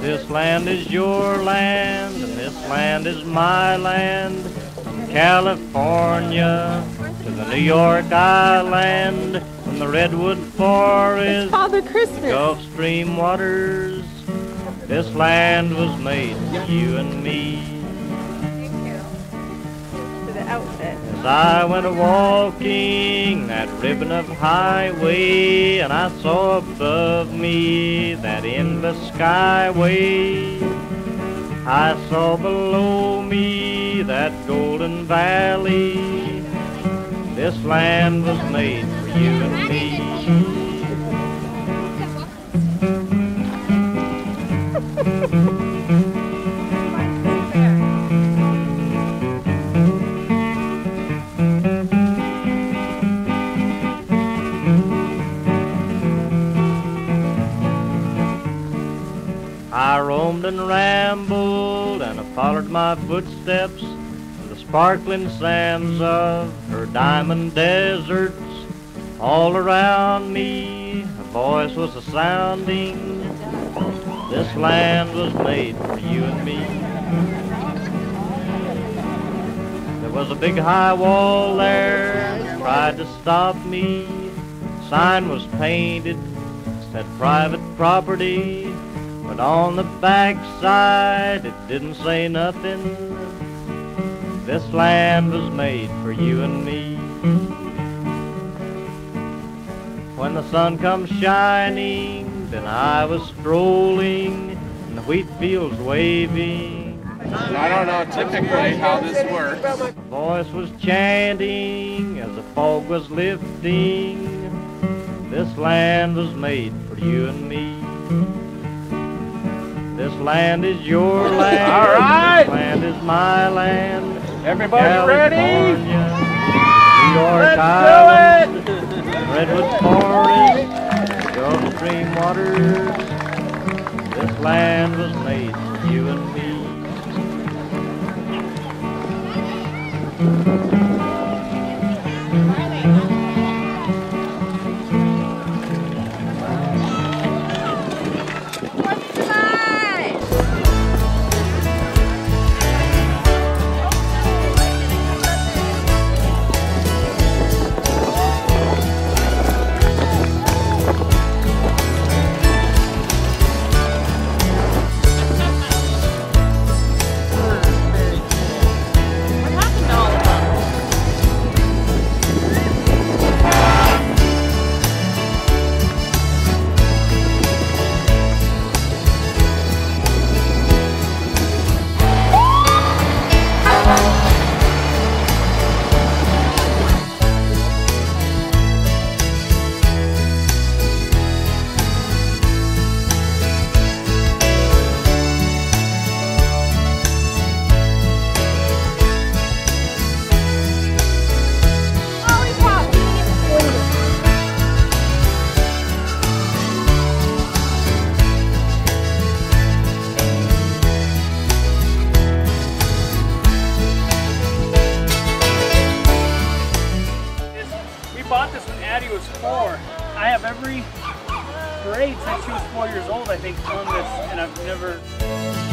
This land is your land, and this land is my land. From California to the New York Island, from the redwood forest, it's Father Christmas. the Gulf Stream waters. This land was made for you and me. I went a walking that ribbon of highway, and I saw above me that endless skyway. I saw below me that golden valley. This land was made for you and me. and rambled and I followed my footsteps in the sparkling sands of her diamond deserts. All around me a voice was a sounding. This land was made for you and me. There was a big high wall there that tried to stop me. Sign was painted, said private property. But on the backside, it didn't say nothing. This land was made for you and me. When the sun comes shining, then I was strolling in the wheat fields waving. I don't know typically how this works. A voice was chanting as the fog was lifting. This land was made for you and me. This land is your land. All right. This land is my land. Everybody ready? New York Let's Island, Redwood Forest, Gulf Stream waters. This land was made for you and me. Was four. I have every grade since she was four years old, I think, on this, and I've never.